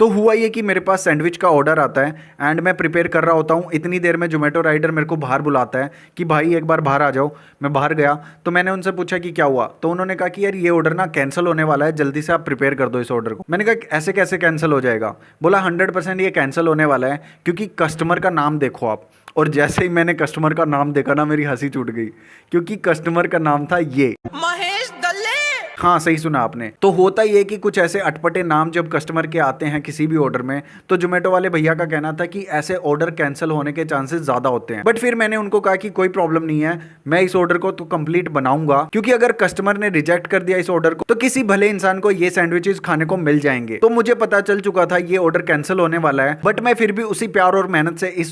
तो हुआ ये कि मेरे पास सैंडविच का ऑर्डर आता है एंड मैं प्रिपेयर कर रहा होता हूँ। इतनी देर में जोमेटो राइडर मेरे को बाहर बुलाता है कि भाई एक बार बाहर आ जाओ। मैं बाहर गया तो मैंने उनसे पूछा कि क्या हुआ? तो उन्होंने कहा कि यार ये ऑर्डर ना कैंसिल होने वाला है, जल्दी से आप प्रिपेयर कर दो इस ऑर्डर को। मैंने कहा, ऐसे कैसे कैंसिल हो जाएगा? बोला हंड्रेड परसेंट ये कैंसिल होने वाला है, क्योंकि कस्टमर का नाम देखो आप। और जैसे ही मैंने कस्टमर का नाम देखा ना, मेरी हँसी छूट गई, क्योंकि कस्टमर का नाम था ये। महेश! हाँ सही सुना आपने। तो होता ही है कि कुछ ऐसे अटपटे नाम जब कस्टमर के आते हैं किसी भी ऑर्डर में तो जोमेटो वाले भैया का कहना था कि ऐसे ऑर्डर कैंसिल होने के चांसेस ज़्यादा होते हैं। बट फिर मैंने उनको कहा कि कोई प्रॉब्लम नहीं है, मैं इस ऑर्डर को तो कंप्लीट बनाऊँगा, क्योंकि अगर कस्टमर ने रिजेक्ट कर दिया इस ऑर्डर को तो किसी भले इंसान को ये सैंडविचेस खाने को मिल जाएँगे। तो मुझे पता चल चुका था ये ऑर्डर कैंसिल होने वाला है बट मैं फिर भी उसी प्यार और मेहनत से इस